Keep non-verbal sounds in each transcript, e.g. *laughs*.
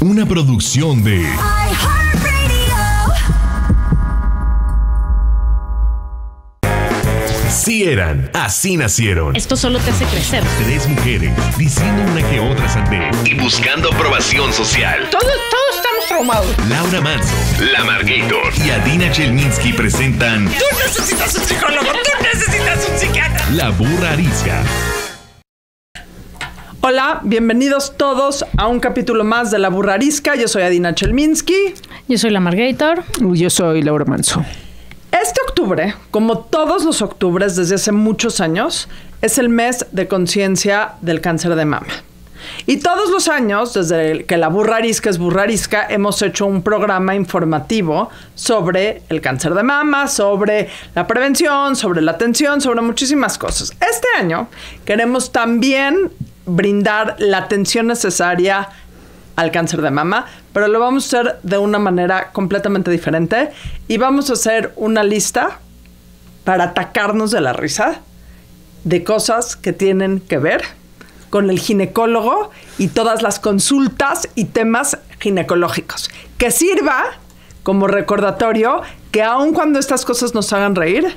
Una producción de Si eran, así nacieron. Esto solo te hace crecer. Tres mujeres diciendo una que otra sandez y buscando aprobación social. Todos, todos estamos traumados. Laura Manso, La Margator y Adina Chelminsky presentan Tú necesitas un psicólogo, tú necesitas un psiquiatra. La Burra Arisca. Hola, bienvenidos todos a un capítulo más de La Burrarisca. Yo soy Adina Chelminsky. Yo soy la Margator. Yo soy Laura Manso. Este octubre, como todos los octubres desde hace muchos años, es el mes de conciencia del cáncer de mama. Y todos los años, desde que la Burrarisca es Burrarisca, hemos hecho un programa informativo sobre el cáncer de mama, sobre la prevención, sobre la atención, sobre muchísimas cosas. Este año queremos también brindar la atención necesaria al cáncer de mama, pero lo vamos a hacer de una manera completamente diferente y vamos a hacer una lista para atacarnos de la risa de cosas que tienen que ver con el ginecólogo y todas las consultas y temas ginecológicos. Que sirva como recordatorio que aun cuando estas cosas nos hagan reír,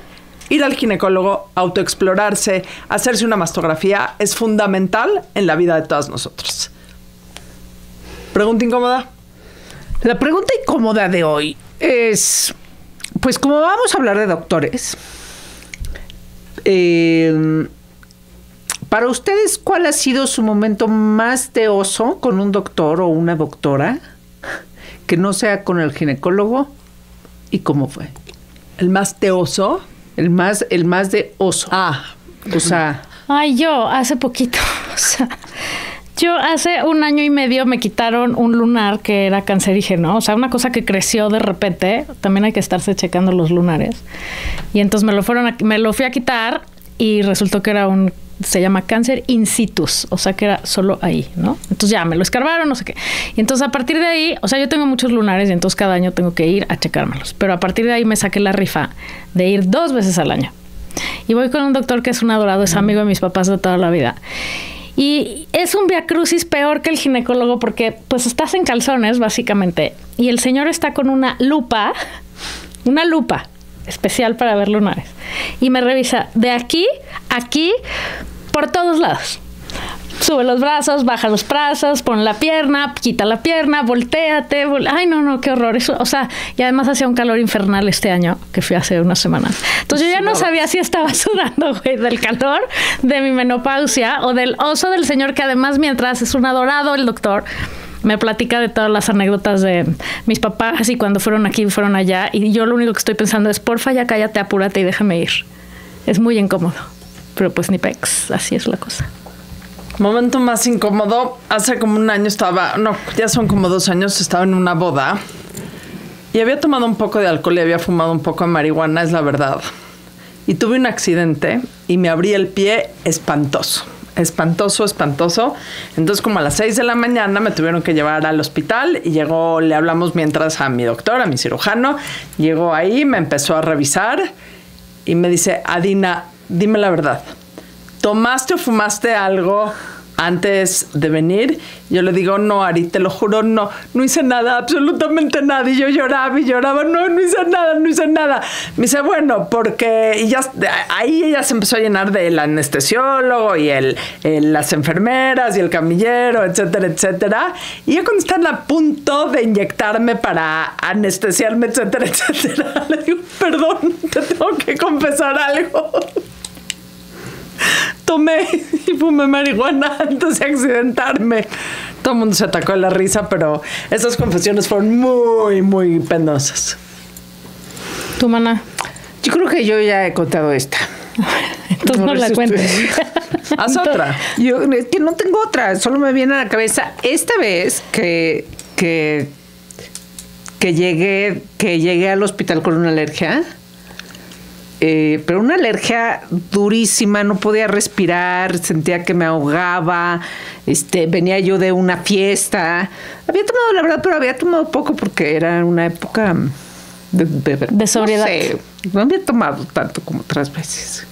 ir al ginecólogo, autoexplorarse, hacerse una mastografía es fundamental en la vida de todas nosotras. Pregunta incómoda. La pregunta incómoda de hoy es, pues como vamos a hablar de doctores, eh, para ustedes, ¿cuál ha sido su momento más de oso con un doctor o una doctora que no sea con el ginecólogo y cómo fue? El más teoso. El más, el más de oso. Ah, O sea, Ay, yo hace poquito. *laughs* O sea, yo hace un año y medio me quitaron un lunar que era cancerígeno. O sea, una cosa que creció de repente. También hay que estarse checando los lunares. Y entonces me lo fueron a- me lo fui a quitar y resultó que era un se llama cáncer in situs, o sea que era solo ahí, ¿no? Entonces ya me lo escarbaron, no sé qué. Y entonces a partir de ahí, o sea, yo tengo muchos lunares y entonces cada año tengo que ir a checármelos. Pero a partir de ahí me saqué la rifa de ir dos veces al año. Y voy con un doctor que es un adorado, es amigo de mis papás de toda la vida. Y es un viacrucis peor que el ginecólogo porque pues estás en calzones básicamente y el señor está con una lupa, una lupa especial para ver lunares y me revisa de aquí, aquí, por todos lados. Sube los brazos, baja los brazos, pon la pierna, quita la pierna, volteate. vol- Ay, no, no, qué horror. Eso, o sea, y además hacía un calor infernal este año, que fui hace unas semanas. Entonces yo ya no sabía si estaba *laughs* sudando, güey, del calor, de mi menopausia o del oso del señor, que además, mientras es un adorado el doctor, me platica de todas las anécdotas de mis papás y cuando fueron aquí, fueron allá. Y yo lo único que estoy pensando es, porfa, ya cállate, apúrate y déjame ir. Es muy incómodo. Pero pues ni pex, así es la cosa. momento más incómodo. Hace como un año estaba, no, ya son como dos años, estaba en una boda y había tomado un poco de alcohol y había fumado un poco de marihuana, es la verdad. Y tuve un accidente y me abrí el pie espantoso. Espantoso, espantoso. Entonces, como a las 6 de la mañana me tuvieron que llevar al hospital y llegó, le hablamos mientras a mi doctor, a mi cirujano. Llegó ahí, me empezó a revisar y me dice, Adina, dime la verdad. ¿Tomaste o fumaste algo antes de venir? Yo le digo, no, Ari, te lo juro, no, no hice nada, absolutamente nada. Y yo lloraba y lloraba, no, no hice nada, no hice nada. Me dice, bueno, porque y ya, ahí ella se empezó a llenar del anestesiólogo y el, el- las enfermeras y el camillero, etcétera, etcétera. Y ya cuando están a punto de inyectarme para anestesiarme, etcétera, *laughs* etcétera, le digo, perdón, te tengo que confesar algo tomé *laughs* y fumé marihuana *laughs* antes de accidentarme. Todo el mundo se atacó de la risa, pero esas confesiones fueron muy, muy penosas. Tu mana. yo creo que yo ya he contado esta. *laughs* Entonces no, No, la cuentes. Haz otra. Yo es que no tengo otra, solo me viene a la cabeza esta vez que que que llegué que llegué al hospital con una alergia. Eh, pero una alergia durísima, no podía respirar, sentía que me ahogaba, este, venía yo de una fiesta, había tomado la verdad, pero había tomado poco porque era una época de, de- De sobriedad. No, sé, no había tomado tanto como otras veces.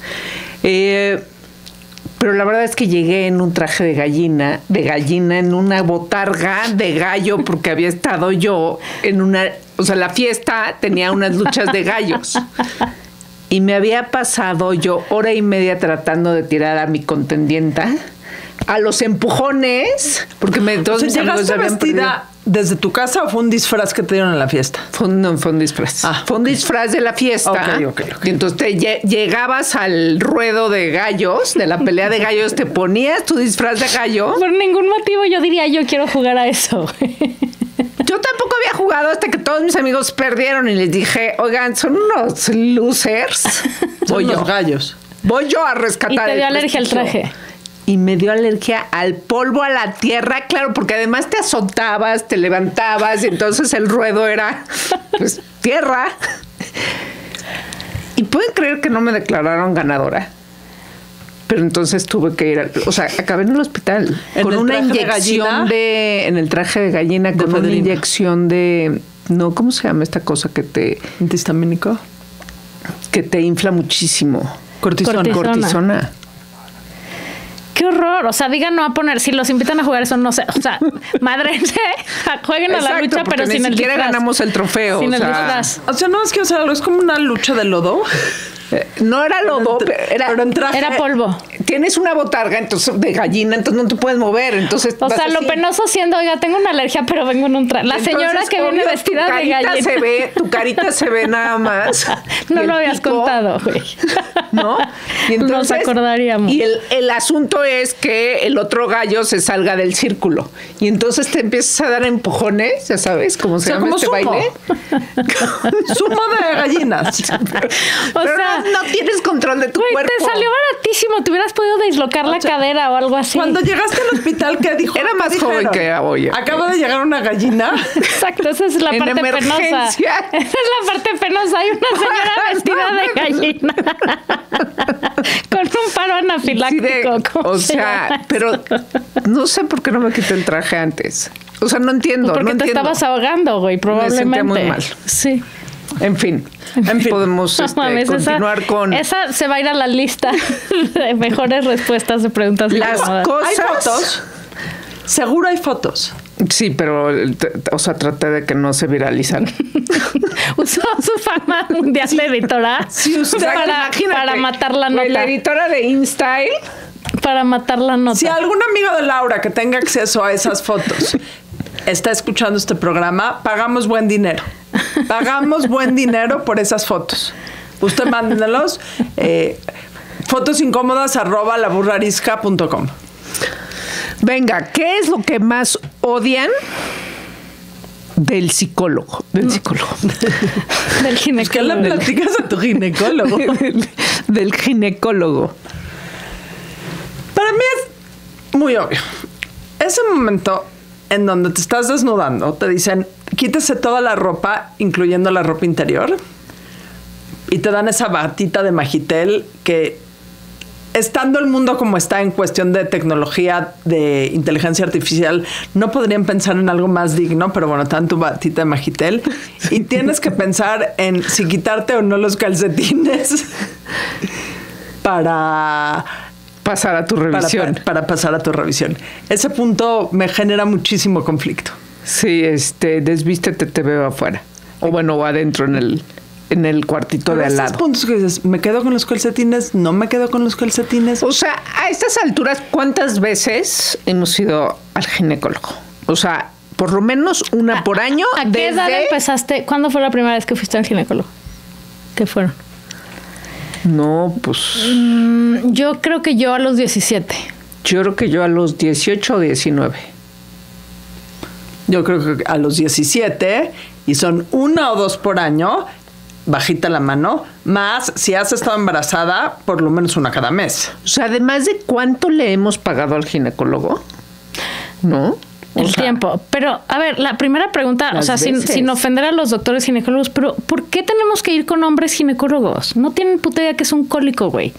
Eh, Pero la verdad es que llegué en un traje de gallina, de gallina, en una botarga de gallo, porque había estado yo en una, o sea, la fiesta tenía unas luchas de gallos. *laughs* Y me había pasado yo hora y media tratando de tirar a mi contendienta a los empujones, porque me O todos sea, mis amigos ¿Llegaste ya habían perdido. vestida desde tu casa o fue un disfraz que te dieron en la fiesta? Fue un, no, fue un disfraz. Ah, fue un disfraz de la fiesta. Ok, ok, ok. Y entonces te lle- llegabas al ruedo de gallos, de la pelea de gallos, te ponías tu disfraz de gallo. Por ningún motivo yo diría yo quiero jugar a eso. *laughs* *laughs* Yo tampoco había jugado hasta que todos mis amigos perdieron y les dije, oigan, son unos losers. *laughs* Voy Son yo. los gallos. Voy yo a rescatar y te dio alergia al traje. Y me dio alergia al polvo, a la tierra, claro, porque además te azotabas, te levantabas y entonces el ruedo era, pues, tierra. *laughs* Y pueden creer que no me declararon ganadora. Pero entonces tuve que ir, al- o sea, acabé en el hospital ¿En con el una de inyección de, en el traje de gallina, De con una inyección de, no, ¿cómo se llama esta cosa que te, ¿Antihistamínico? que te infla muchísimo? Cortisona. Cortisona. Cortisona. Qué horror. O sea, digan no a poner. Si los invitan a jugar eso, no sé. O sea, *laughs* madrense, *laughs* jueguen a la Exacto, lucha, pero ni sin el siquiera disfraz. ganamos el trofeo, Sin o el sea. disfraz. O sea, no es que, o sea, es como una lucha de lodo. Eh, No era lodo, era, pero en traje. Era polvo. tienes una botarga entonces de gallina, entonces no te puedes mover, entonces O sea, lo penoso siendo, oiga, tengo una alergia, pero vengo en un traje. La Entonces, señora que viene vestida tu de carita gallina. se ve, tu carita se ve nada *laughs* más. No lo habías pico, contado, güey. ¿No? *laughs* Y Nos entonces, acordaríamos. Y el, el asunto es que el otro gallo se salga del círculo. Y entonces te empiezas a dar empujones, ya sabes, cómo se sea, llama como este sumo. baile. *laughs* Sumo de gallinas. O Pero sea, no, tienes control de tu Güey, cuerpo. te salió baratísimo. Te hubieras podido dislocar la cadera o algo así. Cuando llegaste al hospital, ¿qué dijo? Era ¿Qué más joven que hoy. Acaba de llegar una gallina. *laughs* Exacto, esa es la En parte penosa. emergencia. *laughs* Esa es la parte penosa. Hay una señora *laughs* vestida de gallina. Con un paro Sí, de- anafiláctico. ¿cómo o se sea, pero no sé por qué no me quité el traje antes. O sea, no entiendo. Porque no te entiendo. estabas ahogando, güey, probablemente. sentía muy mal. Sí. En fin, podemos No este, mames, esa- continuar con Esa se va a ir a la lista *laughs* de mejores respuestas de preguntas las incómodas. ¿Hay cosas. fotos? Seguro hay fotos. Sí, pero o sea, traté de que no se viralizaran. *laughs* Usó su fama mundial de editora Si usted- para, para matar la nota. La editora de InStyle. Para matar la nota. Si algún amigo de Laura que tenga acceso a esas fotos está escuchando este programa, pagamos buen dinero. Pagamos buen dinero por esas fotos. Usted mándenos eh, fotos incómodas arroba laburrarisca.com. Venga, ¿qué es lo que más odian del psicólogo? Del psicólogo. *laughs* del Pues que le ginecólogo. platicas a tu ginecólogo. *laughs* del, del ginecólogo. Para mí es muy obvio. Ese momento en donde te estás desnudando, te dicen, quítese toda la ropa, incluyendo la ropa interior, y te dan esa batita de magitel que, estando el mundo como está en cuestión de tecnología, de inteligencia artificial, no podrían pensar en algo más digno, pero bueno, tan tu batita de magitel, y *laughs* tienes que pensar en si quitarte o no los calcetines *laughs* para Pasar a tu revisión. pa- para pasar a tu revisión. Ese punto me genera muchísimo conflicto. Sí, este, desvístete, te veo afuera. O bueno, o adentro en el, en el cuartito de al lado. puntos que dices, ¿me quedo con los calcetines? ¿No me quedo con los calcetines? O sea, a estas alturas, ¿cuántas veces hemos ido al ginecólogo? O sea, por lo menos una por año. ¿A qué edad empezaste? ¿Cuándo fue la primera vez que fuiste al ginecólogo? ¿Qué fueron? No, pues Mm, Yo creo que yo a los 17. yo creo que yo a los 18 o 19. Yo creo que a los 17, y son una o dos por año, bajita la mano, más si has estado embarazada, por lo menos una cada mes. O sea, además de cuánto le hemos pagado al ginecólogo, ¿no? O El sea, tiempo. Pero, a ver, la primera pregunta, o sea, sin, ofender a los doctores ginecólogos, pero ¿por qué tenemos que ir con hombres ginecólogos? No tienen puta idea que es un cólico, güey.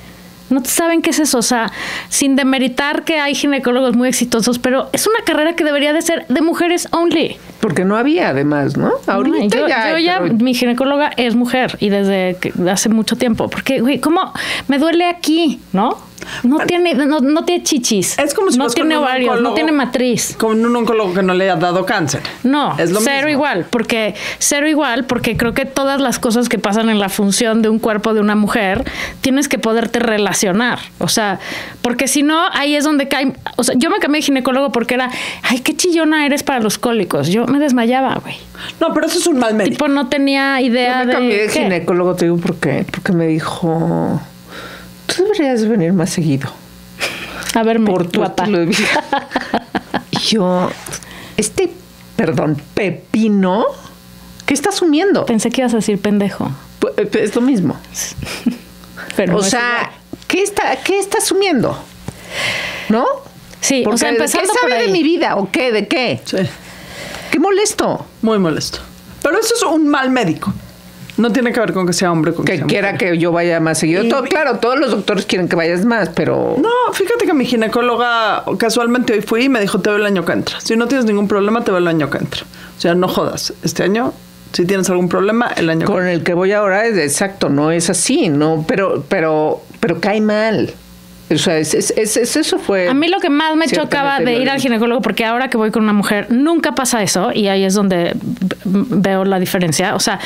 No saben qué es eso, o sea, sin demeritar que hay ginecólogos muy exitosos, pero es una carrera que debería de ser de mujeres only. Porque no había, además, ¿no? Ahorita yo, ya. yo ya, pero- mi ginecóloga es mujer y desde hace mucho tiempo, porque, güey, ¿cómo me duele aquí, no? No tiene, no, no tiene chichis. Es como si no tiene un ovarios, no tiene matriz. Con un oncólogo que no le haya dado cáncer. No, es lo cero mismo. igual, porque cero igual, porque creo que todas las cosas que pasan en la función de un cuerpo de una mujer tienes que poderte relacionar, o sea, porque si no ahí es donde cae, o sea, yo me cambié de ginecólogo porque era, ay, qué chillona eres para los cólicos, yo me desmayaba, güey, No, pero eso es un mal médico. tipo no tenía idea Yo me de, cambié de qué. ginecólogo, te digo por qué. Porque me dijo, tú deberías venir más seguido. a verme, por tu guapa. estilo de vida. *laughs* Y yo, este, perdón, pepino, ¿qué está asumiendo? Pensé que ibas a decir pendejo, eh, Es lo mismo. *laughs* pero o no sea. ¿qué está, ¿qué está asumiendo? ¿No? sí, o Porque, sea, empezando ¿Qué por sabe de mi vida o qué? ¿De qué? Sí, Qué molesto. muy molesto. Pero eso es un mal médico. No tiene que ver con que sea hombre con que, Que sea quiera mujer. que yo vaya más seguido. Y- Todo- claro, todos los doctores quieren que vayas más, pero No, fíjate que mi ginecóloga casualmente hoy fui y me dijo, te veo el año que entra. Si no tienes ningún problema, te veo el año que entra. O sea, no jodas. Este año, si tienes algún problema, el año que con el que voy ahora es exacto, no es así, no, pero, pero, pero cae mal. O sea, es, es- es- es- eso fue. A mí lo que más me chocaba de ir al ginecólogo, porque ahora que voy con una mujer, nunca pasa eso, y ahí es donde veo la diferencia. O sea,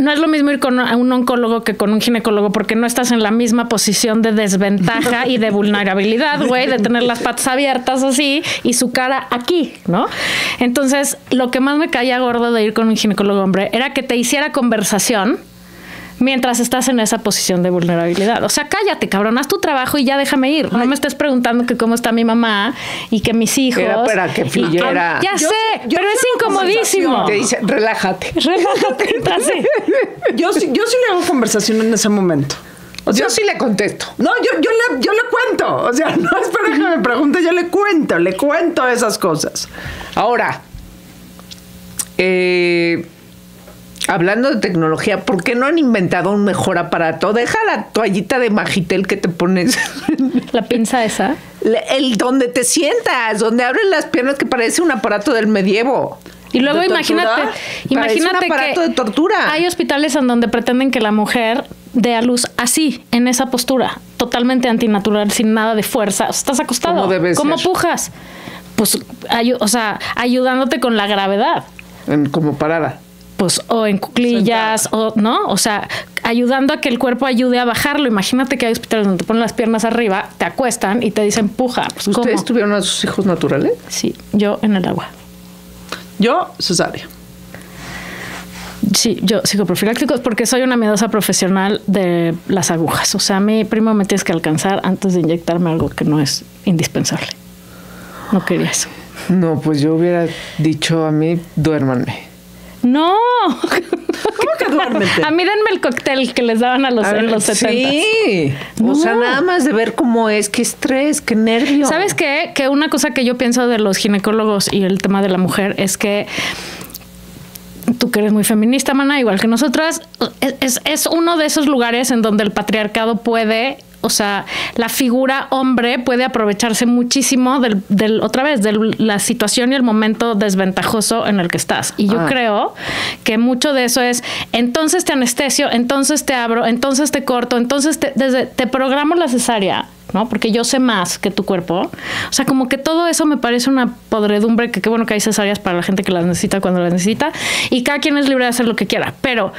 no es lo mismo ir con un oncólogo que con un ginecólogo, porque no estás en la misma posición de desventaja y de vulnerabilidad, güey, de tener las patas abiertas así y su cara aquí, ¿no? Entonces, lo que más me caía gordo de ir con un ginecólogo hombre era que te hiciera conversación mientras estás en esa posición de vulnerabilidad. O sea, cállate, cabrón, haz tu trabajo y ya déjame ir. No me estés preguntando que cómo está mi mamá y que mis hijos. Era para que y- fluyera. ya Yo- sé, yo pero es incomodísimo. Te dice, relájate. *laughs* Relájate. *laughs* Yo, sí- yo sí le hago conversación en ese momento. O sea, yo sí le contesto. No, yo, yo, le, yo le cuento. O sea, *laughs* no es para que me pregunte, yo le cuento, le cuento esas cosas. Ahora, eh, hablando de tecnología, ¿por qué no han inventado un mejor aparato? Deja la toallita de Magitel que te pones. *laughs* La pinza esa. Le- El donde te sientas, donde abren las piernas que parece un aparato del medievo. Y luego ¿De imagínate, tortura? imagínate un aparato que de tortura. hay hospitales en donde pretenden que la mujer dé a luz así, en esa postura, totalmente antinatural, sin nada de fuerza. Estás acostado. Como debe ¿Cómo ser. pujas? Pues, o sea, ayudándote con la gravedad. en- como parada. Pues, o en cuclillas, o, ¿no? O sea, ayudando a que el cuerpo ayude a bajarlo. Imagínate que hay hospitales donde te ponen las piernas arriba, te acuestan y te dicen puja. Pues, ¿cómo? ¿Ustedes tuvieron a sus hijos naturales? Sí, yo en el agua. Yo, cesárea. Sí, yo psicoprofilácticos porque soy una miedosa profesional de las agujas. O sea, mi primo me tienes que alcanzar antes de inyectarme algo que no es indispensable. No quería eso. No, pues yo hubiera dicho a mí, duérmanme. ¡No! ¿Cómo que duérmete? A mí denme el cóctel que les daban a los, A en los 70. Sí. No. O sea, nada más de ver cómo es, qué estrés, qué nervio. ¿Sabes qué? Que una cosa que yo pienso de los ginecólogos y el tema de la mujer es que tú que eres muy feminista, mana, igual que nosotras, es, es- es uno de esos lugares en donde el patriarcado puede, o sea, la figura hombre puede aprovecharse muchísimo del, del otra vez, de la situación y el momento desventajoso en el que estás. Y yo Ah. creo que mucho de eso es, entonces te anestesio, entonces te abro, entonces te corto, entonces te, desde, te programo la cesárea. ¿no? Porque yo sé más que tu cuerpo. O sea, como que todo eso me parece una podredumbre que qué bueno que hay cesáreas para la gente que las necesita cuando las necesita. Y cada quien es libre de hacer lo que quiera. Pero,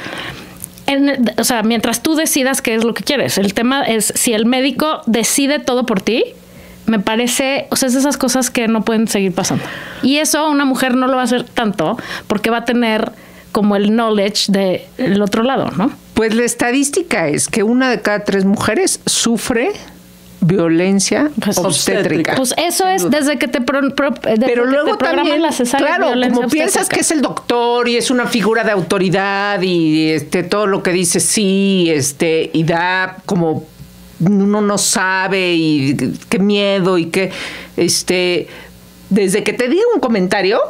o sea, mientras tú decidas qué es lo que quieres. El tema es si el médico decide todo por ti. Me parece, o sea, es de esas cosas que no pueden seguir pasando. Y eso una mujer no lo va a hacer tanto porque va a tener como el knowledge del otro lado, ¿no? Pues la estadística es que una de cada tres mujeres sufre violencia Pues, obstétrica. Pues eso es desde que te, pro- pro- desde Pero que luego te también, la cesárea es claro, como piensas que es el doctor y es una figura de autoridad y este todo lo que dice sí, este y da como uno no sabe y qué miedo y qué este desde que te diga un comentario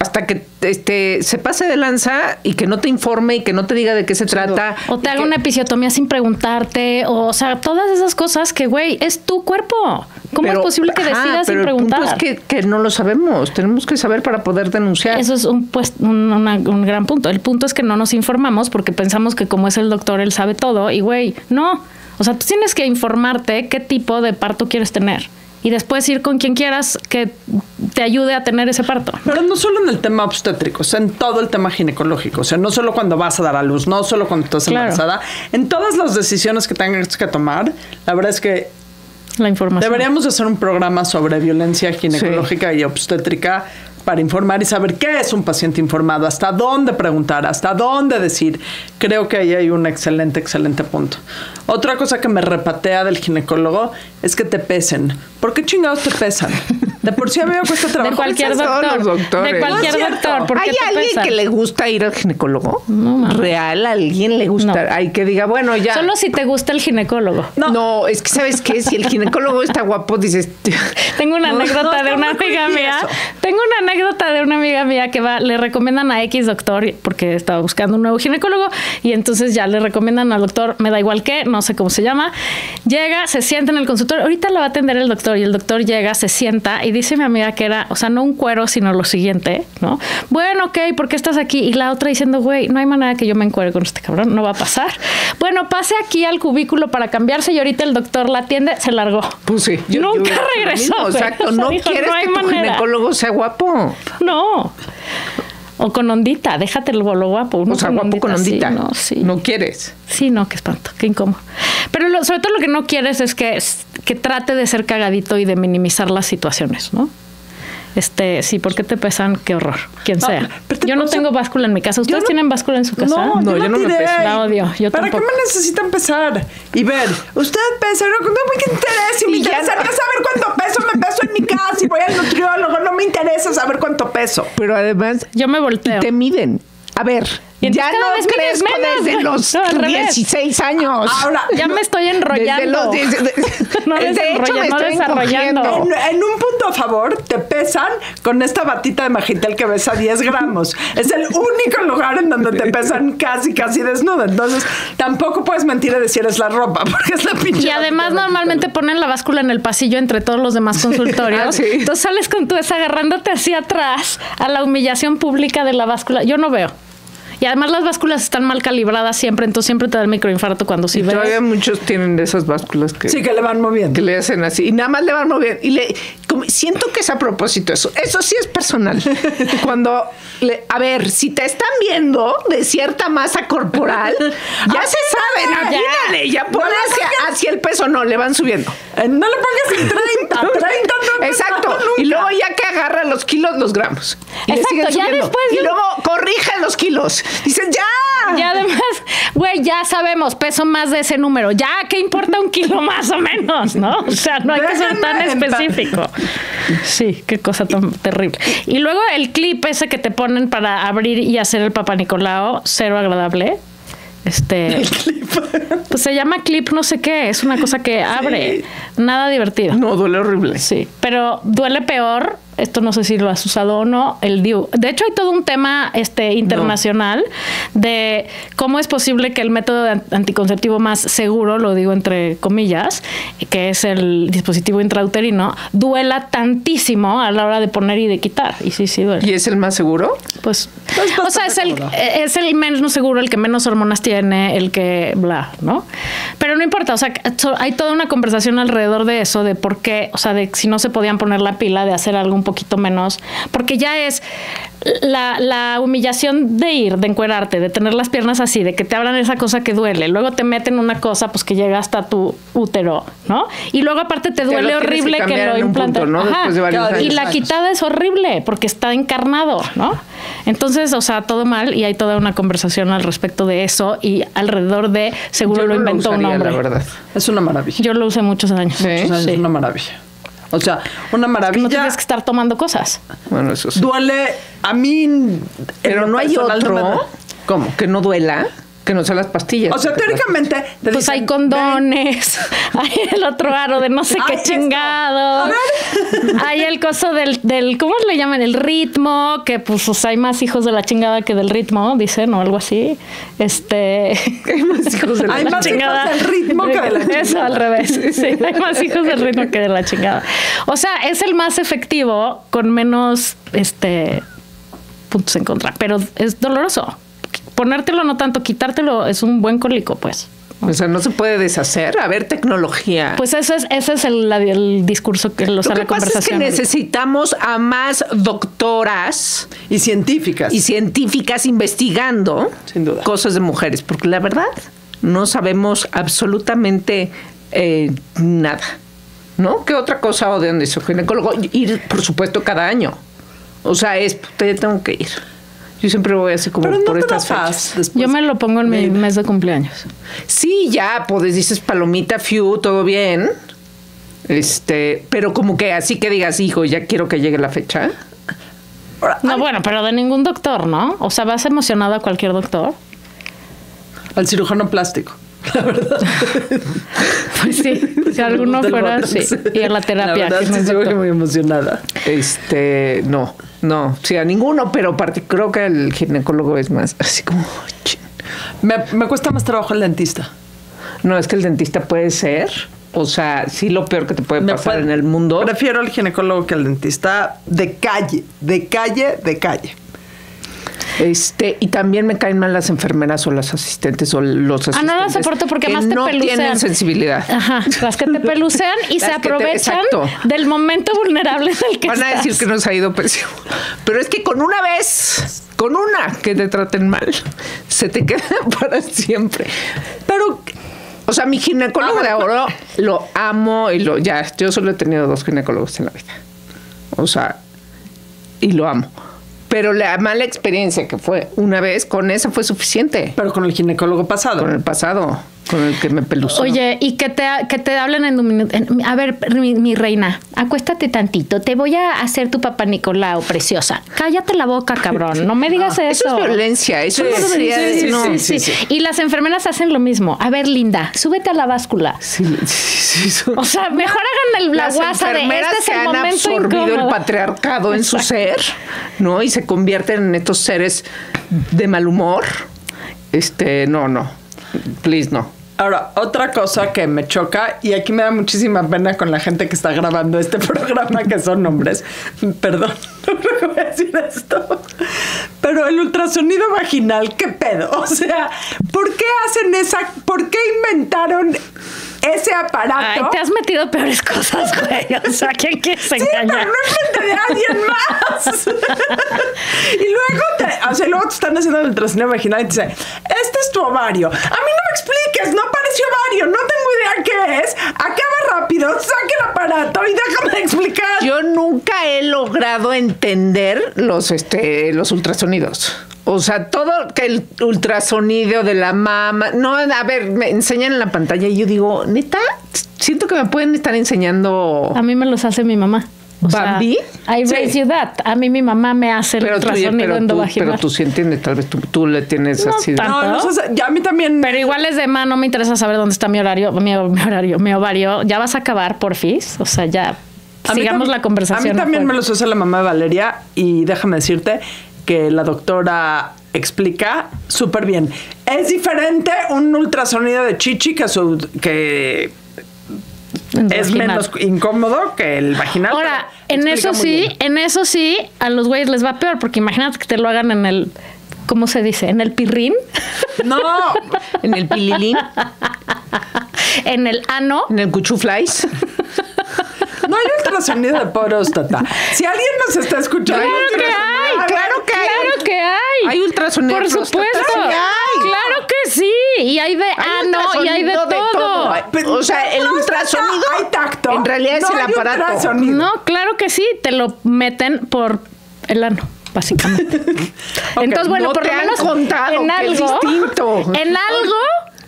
hasta que este se pase de lanza y que no te informe y que no te diga de qué se trata O te haga que- una episiotomía sin preguntarte, o, o sea, todas esas cosas que, güey, es tu cuerpo. ¿Cómo Pero- es posible que ajá, decidas sin pero preguntar? El punto es que, que no lo sabemos. Tenemos que saber para poder denunciar. Eso es un, pues, un, una- un gran punto. El punto es que no nos informamos porque pensamos que como es el doctor, él sabe todo. Y, güey, no. O sea, tú tienes que informarte qué tipo de parto quieres tener y después ir con quien quieras que te ayude a tener ese parto. Pero no solo en el tema obstétrico, o sea, en todo el tema ginecológico, o sea, no solo cuando vas a dar a luz, no solo cuando estás Claro. embarazada, en todas las decisiones que tengas que tomar, la verdad es que La información. deberíamos hacer un programa sobre violencia ginecológica y obstétrica para informar y saber qué es un paciente informado, hasta dónde preguntar, hasta dónde decir. Creo que ahí hay un excelente, excelente punto. Otra cosa que me repatea del ginecólogo es que te pesen. ¿Por qué chingados te pesan? *laughs* De por sí a mí me cuesta trabajo. De cualquier doctor. los doctores. De cualquier No doctor. ¿por qué ¿Hay alguien que le gusta ir al ginecólogo? No. Real, ¿a alguien le gusta? No. Hay que diga, bueno, ya. Solo si te gusta el ginecólogo. No. es que sabes qué, si el ginecólogo está guapo, dices, *laughs* Tengo una No, anécdota no, de una amiga mía. Tengo una anécdota de una amiga mía que va, le recomiendan a X doctor porque estaba buscando un nuevo ginecólogo y entonces ya le recomiendan al doctor, me da igual qué, no sé cómo se llama. Llega, se sienta en el consultorio. Ahorita lo va a atender el doctor y el doctor llega, se sienta y dice mi amiga que era, o sea, no un cuero, sino lo siguiente, ¿no? Bueno, ok, ¿por qué estás aquí? Y la otra diciendo, güey, no hay manera que yo me encuere con este cabrón, no va a pasar. Bueno, pase aquí al cubículo para cambiarse y ahorita el doctor la atiende, se largó. pues sí. Nunca regresó, mismo, güey. Exacto, O sea, no dijo, quieres no que tu manera. ginecólogo sea guapo. No. O con ondita, déjate el bolo guapo. uno O sea, guapo con sí, ondita. no, sí. No quieres. Sí, no, qué espanto, qué incómodo. Pero lo- sobre todo lo que no quieres es que, que trate de ser cagadito y de minimizar las situaciones, ¿no? Este, sí, ¿por qué te pesan? Qué horror, quien No, sea. pero te Yo no tengo báscula en mi casa. ¿Ustedes no- tienen báscula en su casa? No, No, yo, yo no me peso. La odio, yo ¿Para tampoco. qué me necesitan pesar? Y ver, usted pesa, no, no me interesa. Me Y ya interesaría no. saber cuánto peso, me peso en mi casa. Si voy al nutriólogo, interesa saber cuánto peso. Pero además, Yo me volteo. te miden. A ver, Y ya cada no crezco menos, desde los No, al revés. 16 años. Ahora, Ya me estoy enrollando. Desde los diez- *laughs* No de hecho, desenrolla- me no estoy desarrollando. En, en un punto a favor, te pesan con esta batita de Magitel que ves a 10 gramos. Es el único lugar en donde te pesan casi, casi desnuda. Entonces, tampoco puedes mentir y decir es la ropa, *laughs* porque es la pinche. Y además normalmente ponen la báscula en el pasillo entre todos los demás consultorios. Ah, sí. Entonces sales con tu esa agarrándote hacia atrás a la humillación pública de la báscula. Yo no veo. Y además las básculas están mal calibradas siempre, entonces siempre te da el microinfarto cuando sí Y ves. todavía muchos tienen de esas básculas que, Sí, que le van moviendo. que le hacen así. Y nada más le van moviendo. Y le, como- siento que es a propósito eso. Eso sí es personal. *laughs* Cuando, le- a ver, si te están viendo de cierta masa corporal, *laughs* ya se sabe. ya. Imagínale, ya pone hacia, hacia el peso. No, le van subiendo. Eh, No le pongas el 30, 30 no, Exacto. y luego ya que agarra los kilos, los gramos. Y le Exacto, siguen ya subiendo. después Y luego corrige los kilos. Dices, ya. Y además, güey, ya sabemos, peso más de ese número. Ya, ¿qué importa un kilo más o menos? ¿No? O sea, no hay que ser tan específico. Sí, qué cosa tan terrible. Y luego el clip ese que te ponen para abrir y hacer el Papa Nicolao, cero agradable. Este. *laughs* Pues se llama clip no sé qué, es una cosa que abre. Nada divertido. No, duele horrible. Sí, pero duele peor. Esto no sé si lo has usado o no, el DIU. De hecho, hay todo un tema este, internacional de cómo es posible que el método anticonceptivo más seguro, lo digo entre comillas, que es el dispositivo intrauterino, duela tantísimo a la hora de poner y de quitar. Y sí, sí duele. ¿Y es el más seguro? Pues, Pues o sea, es el, es el menos seguro, el que menos hormonas tiene, el que bla, ¿no? Pero no importa, o sea, hay toda una conversación alrededor de eso, de por qué, o sea, de si no se podían poner la pila, de hacer algo un poquito menos, porque ya es la, la humillación de ir, de encuerarte, de tener las piernas así, de que te abran esa cosa que duele, luego te meten una cosa pues que llega hasta tu útero, ¿no? Y luego aparte te duele que horrible que, lo implanten. ¿no? De Y años. la quitada es horrible porque está encarnado, ¿no? Entonces, o sea, todo mal y hay toda una conversación al respecto de eso y alrededor de seguro Yo lo no inventó un usaría, hombre. La verdad. Es una maravilla. Yo lo usé muchos años. Sí. Sí. Es una maravilla. O sea, una No maravilla. tienes que estar tomando cosas. Bueno, eso sí. Duele a mí. Pero no hay no otro. ¿Cómo? Que no duela. Que no sean las pastillas. O sea, teóricamente. te Pues dicen, hay condones, *laughs* hay el otro aro de no sé qué chingado. A *laughs* Hay el coso del, del, ¿cómo le llaman? El ritmo, que pues o sea, hay más hijos de la chingada que del ritmo, dicen, o algo así. Este. *laughs* Hay más hijos de la Hay más hijos del ritmo que de la Eso, chingada. al revés. Sí, hay más hijos del ritmo que de la chingada. O sea, es el más efectivo con menos este puntos en contra, pero es doloroso. Ponértelo no tanto, quitártelo es un buen cólico, pues. O sea, no se puede deshacer. A ver, tecnología. Pues ese es, ese es el, discurso que los Lo que la pasa es que necesitamos a más doctoras Y científicas. y científicas investigando Sin duda. cosas de mujeres, porque la verdad no sabemos absolutamente eh, nada. ¿No? ¿Qué otra cosa o de dónde es un ginecólogo? Ir, por supuesto, cada año. O sea, es, te tengo que ir. Yo siempre voy así como Pero por estas fechas. después. Yo me lo pongo en mi mes de cumpleaños. Sí, ya, pues dices palomita, fiu, todo bien. Este, pero como que así que digas, hijo, ya quiero que llegue la fecha. No, bueno, pero de ningún doctor, ¿no? O sea, vas emocionado a cualquier doctor. Al cirujano plástico. *laughs* Pues sí, si *laughs* alguno fuera así. Y a la terapia. La verdad, que no sí, es se ve doctor. muy emocionada. Este, no, no, sí, a ninguno, pero creo que el ginecólogo es más así como. Me, me cuesta más trabajo el dentista. No, es que el dentista puede ser, o sea, sí lo peor que te puede pasar puede- en el mundo. Prefiero al ginecólogo que al dentista de calle, de calle, de calle. Este, y también me caen mal las enfermeras o las asistentes o los Ah, asistentes. no las soporto porque que más te no pelucean. tienen sensibilidad. Ajá, las que te pelucean y *laughs* se te- aprovechan del momento vulnerable en el que Van a estás. decir que nos ha ido pésimo. Pero es que con una vez, con una que te traten mal, se te queda *laughs* para siempre. Pero, o sea, mi ginecólogo de ahora lo amo y lo, ya, yo solo he tenido dos ginecólogos en la vida. O sea, y lo amo. Pero la mala experiencia que fue una vez, con esa fue suficiente. Pero con el ginecólogo pasado. Con el pasado, con el que me peluzó. Oye, y que te, que te hablen en un minuto. en- A ver, mi, mi reina, acuéstate tantito. Te voy a hacer tu papá Nicolau, preciosa. Cállate la boca, cabrón. No me digas eso eso. es violencia, eso Sí, no sí, sí, de- sí, no. sí, Sí, sí. Y las enfermeras hacen lo mismo. A ver, Linda, súbete a la báscula. O sea, mejor hagan el, la las guasa de enfermeras este es que el han momento absorbido el patriarcado en su ser, ¿no? Y se convierten en estos seres de mal humor. Este, no, no. Please, no. Ahora, otra cosa que me choca, y aquí me da muchísima pena con la gente que está grabando este *laughs* programa, que son hombres. Perdón, *laughs* no creo que voy a decir esto. Pero el ultrasonido vaginal, ¿qué pedo? O sea, ¿por qué hacen esa? ¿Por qué inventaron ese aparato? Ay, te has metido peores cosas, güey. O sea, ¿quién quieres Sí, pero engañar? no enfrente de alguien más. *laughs* y luego te, o sea, luego te están haciendo el ultrasonido vaginal y te dice, este es tu ovario. A mí no me expliques, no parece ovario, no tengo idea qué es. Acaba rápido, saque el aparato explicar. Yo nunca he logrado entender los, este, los ultrasonidos. O sea, todo que el ultrasonido de la mama. No, a ver, me enseñan en la pantalla y yo digo, neta, siento que me pueden estar enseñando. A mí me los hace mi mamá. O sea, ¿Bambi? I Sí. raise you that. A mí mi mamá me hace el Pero tú, ultrasonido pero, tú, endovaginal. pero tú sí entiendes, tal vez tú, tú le tienes No así. de- tanto. No, no, sé, ya a mí también. Pero igual es de más, no me interesa saber dónde está mi horario, mi, mi horario, mi ovario. Ya vas a acabar, porfis. O sea, ya A sigamos la conversación. A mí también me los hace la mamá de Valeria y déjame decirte que la doctora explica súper bien. Es diferente un ultrasonido de chichi que, su, que es menos incómodo que el vaginal. Ahora, en eso sí, bien. en eso sí, a los güeyes les va peor, porque imagínate que te lo hagan en el, ¿cómo se dice? En el pirrín, No, En el pililín, *laughs* en el ano. en el cuchuflies. *laughs* no hay ultrasonido de próstata. Si alguien nos está escuchando, Claro que hay, sonar, claro que hay. Claro que hay. Hay ultrasonido Por de próstata. supuesto. Sí hay. Claro que sí. Y hay de Hay ano y hay de ultrasonido todo. Pero O sea, el ultrasonido hay tacto. en realidad es No el hay aparato. ultrasonido. No, claro que sí. Te lo meten por el ano. Básicamente. *laughs* Entonces, bueno, no por lo han menos contado en que es algo, distinto. en algo,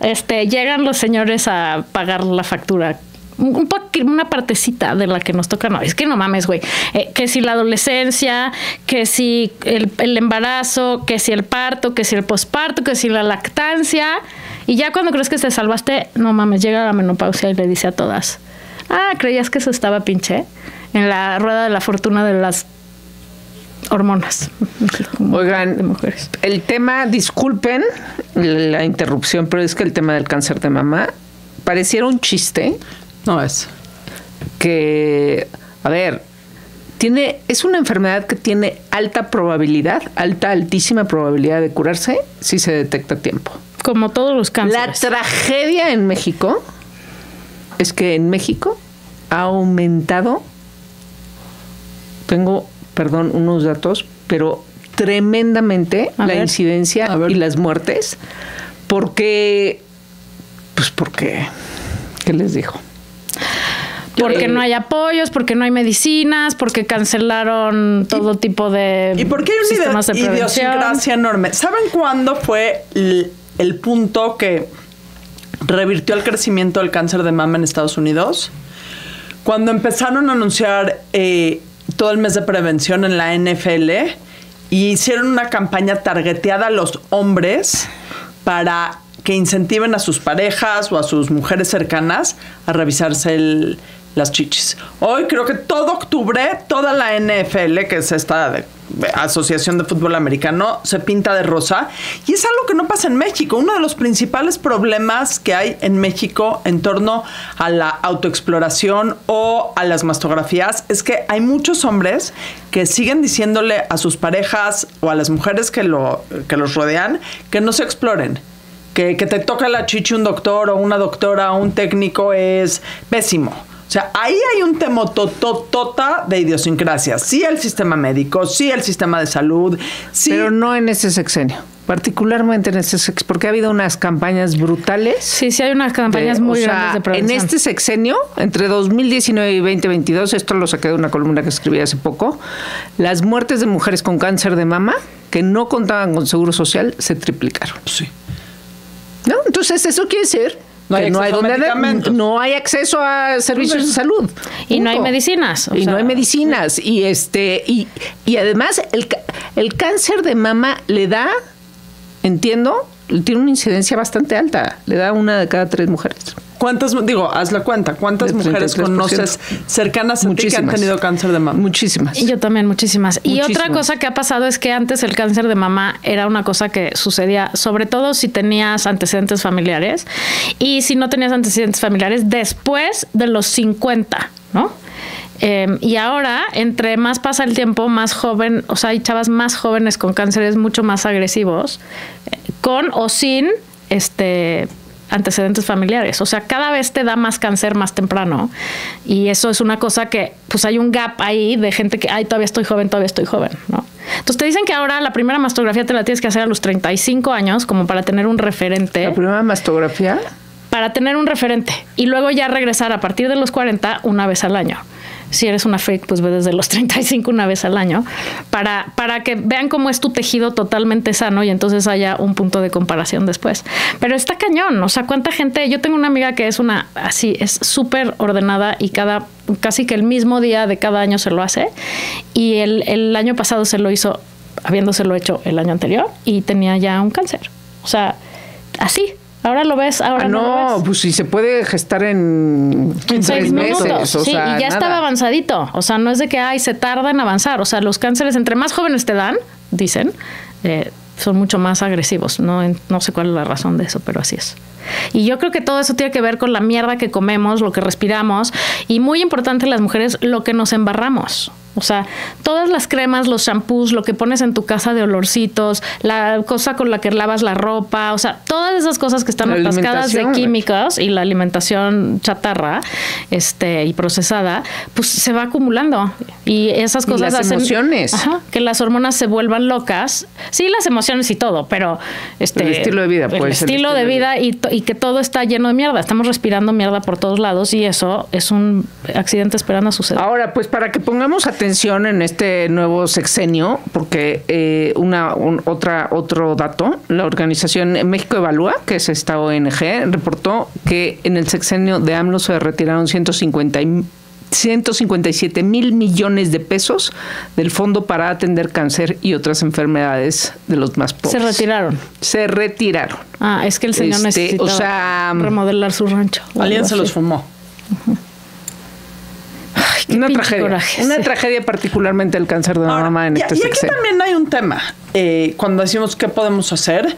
este, llegan los señores a pagar la factura un una partecita de la que nos toca, no, es que no mames, güey, Eh, que si la adolescencia, que si el, el embarazo, que si el parto, que si el posparto, que si la lactancia, y ya cuando crees que te salvaste, no mames, llega la menopausia y le dice a todas, ah, creías que eso estaba pinche en la rueda de la fortuna de las hormonas. Como de Oigan, mujeres. el tema, disculpen la interrupción, pero es que el tema del cáncer de mama pareciera un chiste No es. que, a ver, tiene, es una enfermedad que tiene alta probabilidad, alta, altísima probabilidad de curarse si se detecta a tiempo. Como todos los La cánceres. tragedia en México es que en México ha aumentado, tengo, perdón, unos datos, pero tremendamente A la ver. incidencia y las muertes, porque, pues porque, ¿qué les digo? Porque no hay apoyos, porque no hay medicinas, porque cancelaron todo tipo de Y porque hay una idiosincrasia enorme. ¿Saben cuándo fue el, el punto que revirtió el crecimiento del cáncer de mama en Estados Unidos? Cuando empezaron a anunciar eh, todo el mes de prevención en la NFL y hicieron una campaña targeteada a los hombres para que incentiven a sus parejas o a sus mujeres cercanas a revisarse el- las chichis. Hoy creo que todo octubre, toda la NFL, que es esta Asociación de Fútbol Americano, se pinta de rosa. Y es algo que no pasa en México. Uno de los principales problemas que hay en México en torno a la autoexploración o a las mastografías es que hay muchos hombres que siguen diciéndole a sus parejas o a las mujeres que, lo, que los rodean que no se exploren. Que, que te toca la chichi un doctor o una doctora o un técnico es pésimo. O sea, ahí hay un tema tototota de idiosincrasia. Sí el sistema médico, sí el sistema de salud, sí... Pero no en ese sexenio, particularmente en ese sexenio, porque ha habido unas campañas brutales. Sí, sí hay unas campañas de- muy o sea, grandes de En prevención. este sexenio, entre 2019 y 2022, esto lo saqué de una columna que escribí hace poco, las muertes de mujeres con cáncer de mama que no contaban con seguro social se triplicaron. Sí. ¿No? Entonces, eso quiere decir No hay que no hay, acceso a donde- medicamentos. no hay acceso a servicios de salud. Y no hay medicinas, y sea, no hay medicinas. Y este, y, y además el, el cáncer de mama le da, entiendo, tiene una incidencia bastante alta. Le da una de cada tres mujeres. ¿Cuántas, digo, haz la cuenta, cuántas mujeres 33%. conoces cercanas a ti que han tenido cáncer de mama? Muchísimas. Yo también, muchísimas. Y otra cosa que ha pasado es que antes el cáncer de mama era una cosa que sucedía, sobre todo si tenías antecedentes familiares y si no tenías antecedentes familiares después de los 50, ¿no? Eh, y ahora, entre más pasa el tiempo, más joven, o sea, hay chavas más jóvenes con cánceres mucho más agresivos, eh, con o sin este antecedentes familiares. O sea, cada vez te da más cáncer más temprano. Y eso es una cosa que, pues hay un gap ahí de gente que, ay, todavía estoy joven, todavía estoy joven, ¿no? Entonces te dicen que ahora la primera mastografía te la tienes que hacer a los 35 años como para tener un referente La primera mastografía. para tener un referente y luego ya regresar a partir de los 40 una vez al año. Si eres una freak, pues ve desde los *laughs* 35 una vez al año para, para que vean cómo es tu tejido totalmente sano y entonces haya un punto de comparación después. Pero está cañón, o sea, cuánta gente, yo tengo una amiga que es una así, es súper ordenada y cada, casi que el mismo día de cada año se lo hace y el, el año pasado se lo hizo, habiéndoselo hecho el año anterior y tenía ya un cáncer. O sea, así. Ahora lo ves, ahora Ah, no, no, ves. pues si se puede gestar en, En seis meses. minutos. o sí, sea, y ya nada. estaba avanzadito. O sea, no es de que ay, se tarda en avanzar. O sea, los cánceres, entre más jóvenes te dan, dicen, eh, son mucho más agresivos. No, no sé cuál es la razón de eso, pero así es. Y yo creo que todo eso tiene que ver con la mierda que comemos, lo que respiramos y muy importante las mujeres, lo que nos embarramos. O sea, todas las cremas, los shampoos, lo que pones en tu casa de olorcitos, la cosa con la que lavas la ropa, o sea, todas esas cosas que están atascadas de químicos y la alimentación chatarra este, y procesada, pues se va acumulando. Y esas Y cosas las hacen emociones. Ajá, que las hormonas se vuelvan locas. Sí, las emociones y todo, pero este, El estilo de vida, pues, el estilo estilo de de vida y, que todo está lleno de mierda. Estamos respirando mierda por todos lados y eso es un accidente esperando a suceder. Ahora, pues para que pongamos atención en este nuevo sexenio, porque eh, una un- otra otro dato, la organización México Evalúa, que es esta ONG, reportó que en el sexenio de AMLO se retiraron 150 y- 157 mil millones de pesos del fondo para atender cáncer y otras enfermedades de los más se pobres. retiraron. Se retiraron. Ah, es que el señor Este, necesita o sea, remodelar su rancho. Alguien se los fumó. Ay, Una tragedia. coraje, una sí. tragedia particularmente el cáncer de Ahora, mama en y, este y aquí sexenio. también hay un tema. eh, cuando decimos qué podemos hacer,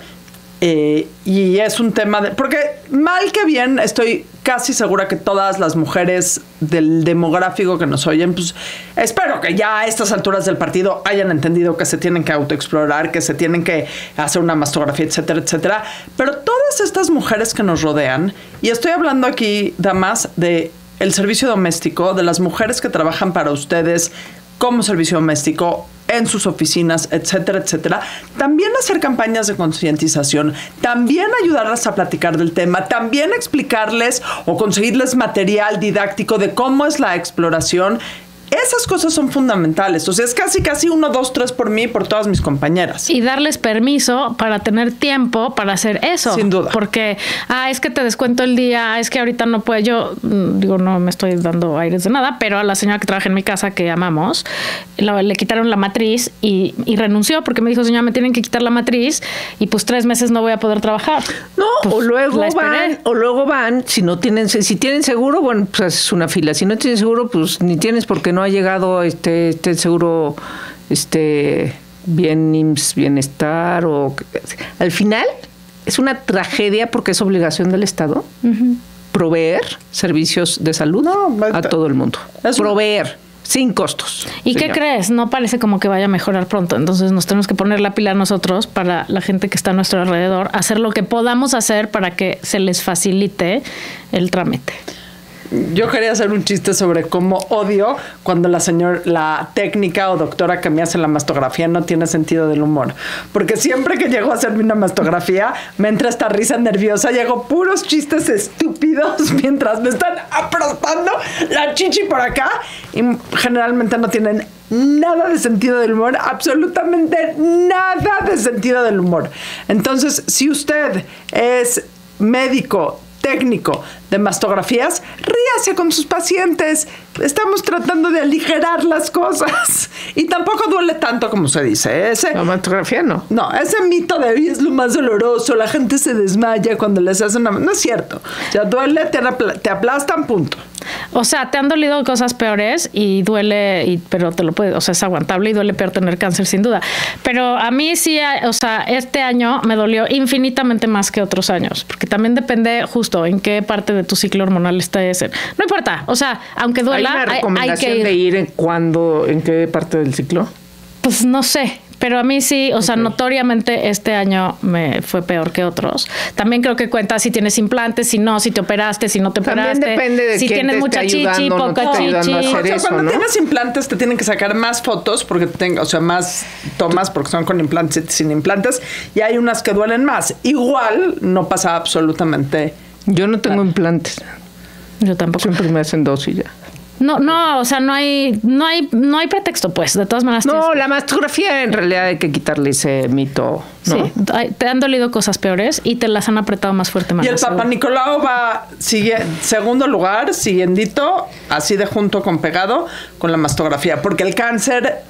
eh, y es un tema de. Porque mal que bien, estoy casi segura que todas las mujeres del demográfico que nos oyen, pues espero que ya a estas alturas del partido hayan entendido que se tienen que autoexplorar, que se tienen que hacer una mastografía, etcétera, etcétera. Pero todas todas estas mujeres que nos rodean, y estoy hablando aquí, damas, de el servicio doméstico, de las mujeres que trabajan para ustedes como servicio doméstico en sus oficinas, etcétera, etcétera. También hacer campañas de concientización, también ayudarlas a platicar del tema, también explicarles o conseguirles material didáctico de cómo es la exploración esas cosas son fundamentales. O sea, es casi, casi uno, dos, tres por mí y por todas mis compañeras. Y darles permiso para tener tiempo para hacer eso. Sin duda. Porque, ah, es que te descuento el día, es que ahorita no puedo. Yo, mm, digo, no me estoy dando aires de nada, pero a la señora que trabaja en mi casa, que amamos, le quitaron la matriz y, y renunció porque me dijo, señora, me tienen que quitar la matriz y pues tres meses no voy a poder trabajar. No, Pues, o luego van, o luego van, si no tienen, si tienen seguro, bueno, pues haces una fila. Si no tienen seguro, pues ni tienes porque no ha llegado este, este seguro, este bien IMSS, bienestar o al final es una tragedia porque es obligación del Estado proveer servicios de salud No, a todo el mundo. es proveer sin costos. ¿Y qué crees? No parece como que vaya a mejorar pronto. Entonces nos tenemos que poner la pila nosotros para la gente que está a nuestro alrededor, hacer lo que podamos hacer para que se les facilite el trámite. Yo quería hacer un chiste sobre cómo odio cuando la señora, la técnica o doctora que me hace la mastografía no tiene sentido del humor. Porque siempre que llego a hacerme una mastografía, me entra esta risa nerviosa y hago puros chistes estúpidos *laughs* mientras me están apretando la chichi por acá. Y generalmente no tienen nada de sentido del humor, absolutamente nada de sentido del humor. Entonces, si usted es médico, técnico de mastografías, ríase con sus pacientes. Estamos tratando de aligerar las cosas. *laughs* Y tampoco duele tanto como se dice. Ese, La mastografía no. no, ese mito de "Ay, es lo más doloroso, la gente se desmaya cuando les hacen una... No es cierto. O sea, duele, te, te aplastan, punto. O sea, te han dolido cosas peores y duele, y, pero te lo puedes, o sea, es aguantable y duele peor tener cáncer sin duda. Pero a mí sí, a- o sea, este año me dolió infinitamente más que otros años, porque también depende justo en qué parte de tu ciclo hormonal estés. en- No importa, o sea, aunque duela, ¿Hay una hay- hay, recomendación que ir. de ir en cuándo, en qué parte del ciclo? Pues no sé, pero a mí sí, o sea, notoriamente este año me fue peor que otros. También creo que cuenta si tienes implantes, si no, si te operaste, si no te También operaste. depende de si quién tienes te mucha esté chichi, ayudando, no te poca esté ayudando a chichi. hacer O sea, eso, cuando ¿no? tienes implantes te tienen que sacar más fotos porque tenga, o sea, más tomas porque son con implantes y sin implantes y hay unas que duelen más. Igual no pasa absolutamente. Yo no tengo implantes. Yo tampoco. Siempre me hacen dos y ya. No, no, o sea, no hay, no hay, no hay pretexto, pues. De todas maneras, No, tienes- la mastografía en realidad hay que quitarle ese mito, ¿no? sí, te han dolido cosas peores y te las han apretado más fuerte, Y el Papa. Nicolau va sigue segundo lugar, siguiendito, así de junto con pegado con la mastografía, porque el cáncer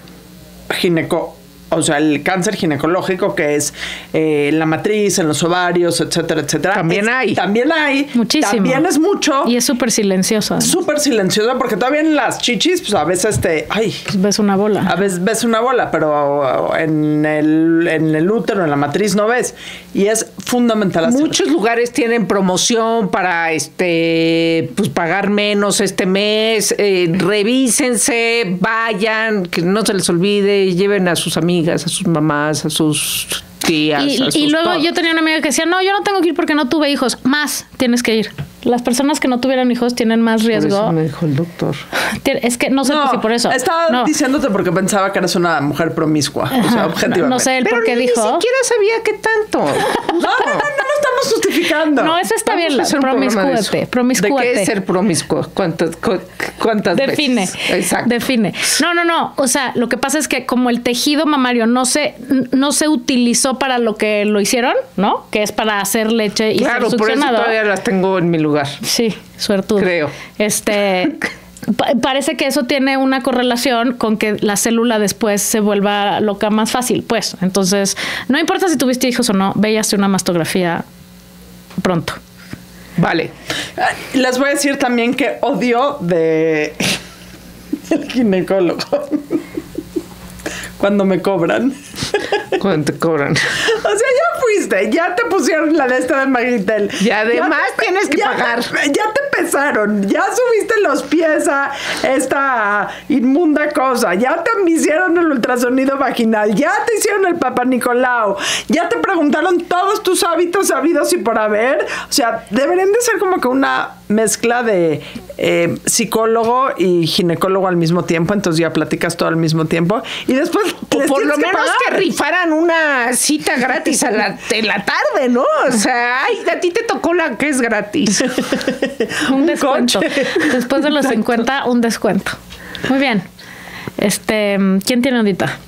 gineco o sea, el cáncer ginecológico que es eh, la matriz, en los ovarios, etcétera, etcétera. También es- hay. También hay. Muchísimo. También es mucho. Y es súper silencioso. súper silenciosa porque todavía en las chichis, pues a veces te, ay, Pues ves una bola. a veces ves una bola, pero en el, en el útero, en la matriz no ves. Y es fundamental hacer Muchos lugares tienen promoción para este pues pagar menos este mes. Eh, revísense, vayan, que no se les olvide, lleven a sus amigas, a sus mamás, a sus tías. Y, a sus y luego yo tenía una amiga que decía, no, yo no tengo que ir porque no tuve hijos. Más tienes que ir. Las personas que no tuvieron hijos tienen más Por eso riesgo. me dijo el doctor. *laughs* Es que no sé si por eso. Estaba No. diciéndote porque pensaba que eres una mujer promiscua. O sea, objetivamente. No sé el por qué ni dijo. siquiera sabía qué tanto. No, no, no, no estamos justificando. No, eso está Vamos bien, un programa de promiscuete. eso. Promiscuete. ¿De qué es ser promiscuo? ¿Cuántas, cu- cuántas Define. veces? Exacto. Define. No, no, no. O sea, lo que pasa es que como el tejido mamario no se, no se utilizó para lo que lo hicieron, ¿no? Que es para hacer leche y Claro, ser por eso succionado. todavía las tengo en mi lugar. Sí, suertudo. Creo. Este. *laughs* pa- Parece que eso tiene una correlación con que la célula después se vuelva loca más fácil, pues. Entonces, no importa si tuviste hijos o no, ve y hazte una mastografía pronto. Vale. Les voy a decir también que odio de *laughs* el ginecólogo. Cuando me cobran. ¿Cuánto te cobran? O sea, ya fuiste, ya te pusieron la de esta de Magitel. Y además Ya tienes que ya pagar. te- ya te empezaron, ya subiste los pies a esta inmunda cosa, ya te hicieron el ultrasonido vaginal, ya te hicieron el Papa Nicolau, ya te preguntaron todos tus hábitos sabidos y por haber. O sea, deberían de ser como que una mezcla de eh, psicólogo y ginecólogo al mismo tiempo, entonces ya platicas todo al mismo tiempo y después O por lo que menos pagar. que rifaran una cita gratis a la, en la tarde, ¿no? O sea, ay, a ti te tocó la que es gratis. *laughs* *laughs* Un descuento. coche. Después de los 50, un descuento. Muy bien. Este, ¿quién tiene ondita?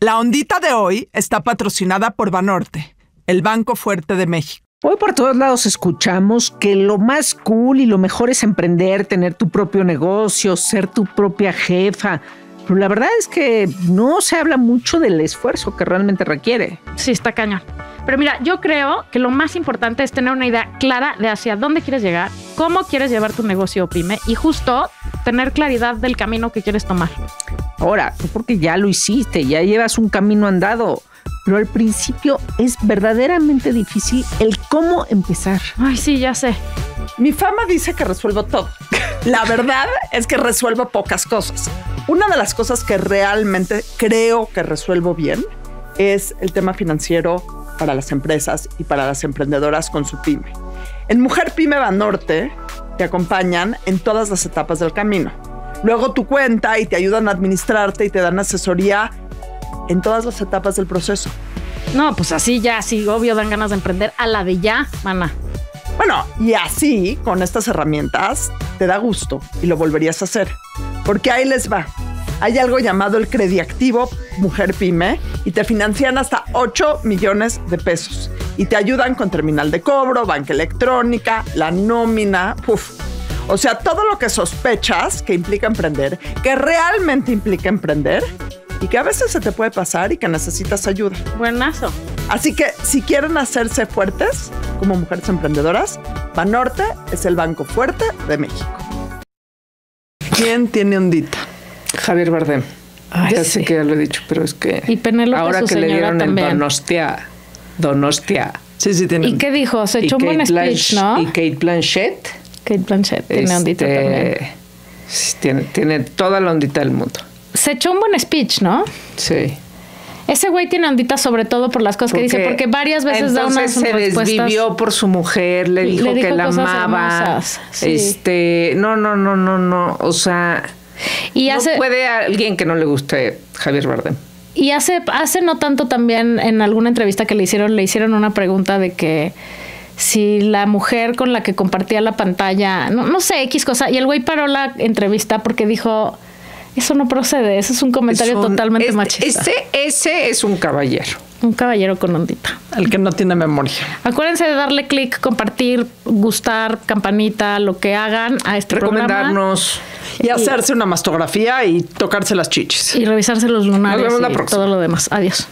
La ondita de hoy está patrocinada por Banorte, el Banco Fuerte de México. Hoy por todos lados escuchamos que lo más cool y lo mejor es emprender, tener tu propio negocio, ser tu propia jefa. Pero la verdad es que no se habla mucho del esfuerzo que realmente requiere. Sí, está cañón. Pero mira, yo creo que lo más importante es tener una idea clara de hacia dónde quieres llegar, cómo quieres llevar tu negocio o pyme y justo tener claridad del camino que quieres tomar. Ahora, tú porque ya lo hiciste, ya llevas un camino andado. Pero al principio es verdaderamente difícil el cómo empezar. Ay, sí, ya sé. Mi fama dice que resuelvo todo. La verdad es que resuelvo pocas cosas. Una de las cosas que realmente creo que resuelvo bien es el tema financiero para las empresas y para las emprendedoras con su pyme. En Mujer Pyme Banorte te acompañan en todas las etapas del camino. Luego tu cuenta y te ayudan a administrarte y te dan asesoría en todas las etapas del proceso. No, pues así ya, sí, obvio dan ganas de emprender a la de ya, mana. Bueno, y así, con estas herramientas, te da gusto y lo volverías a hacer. Porque ahí les va. Hay algo llamado el Crediactivo Mujer Pyme y te financian hasta 8 millones de pesos. Y te ayudan con terminal de cobro, banca electrónica, la nómina, uf. O sea, todo lo que sospechas que implica emprender, que realmente implica emprender y que a veces se te puede pasar y que necesitas ayuda. Buenazo. Así que si quieren hacerse fuertes como mujeres emprendedoras, Banorte es el banco fuerte de México. ¿Quién tiene ondita? Javier Bardem. Ay, ya sí. sé que ya lo he dicho, pero es que Y Penélope, ahora su que le señora dieron también. el Donostia, Donostia. Sí, sí, tiene ¿Y qué dijo? Se echó un buen speech. Y Kate Blanchett. Kate Blanchett tiene ondita este, también. sí, Tiene, tiene toda la ondita del mundo. Se echó un buen speech, ¿no? Sí. Ese güey tiene ondita sobre todo por las cosas que dice, porque varias veces da unas se desvivió por su mujer, le Le dijo, dijo que la amaba. sí. Este, no, no, no, no, no. O sea, Y no hace, puede a alguien que no le guste Javier Bardem. y hace, hace no tanto también en alguna entrevista que le hicieron, le hicieron una pregunta de que si la mujer con la que compartía la pantalla, no, no sé, X cosa, y el güey paró la entrevista porque dijo, eso no procede, eso es un comentario Es un- totalmente este- machista. Ese, ese es un caballero. Un caballero con ondita. El que no tiene memoria. Acuérdense de darle clic, compartir, gustar, campanita, lo que hagan a este programa. Recomendarnos. Y hacerse una mastografía y tocarse las chichis. Y revisarse los lunares la y próxima. todo lo demás. Adiós.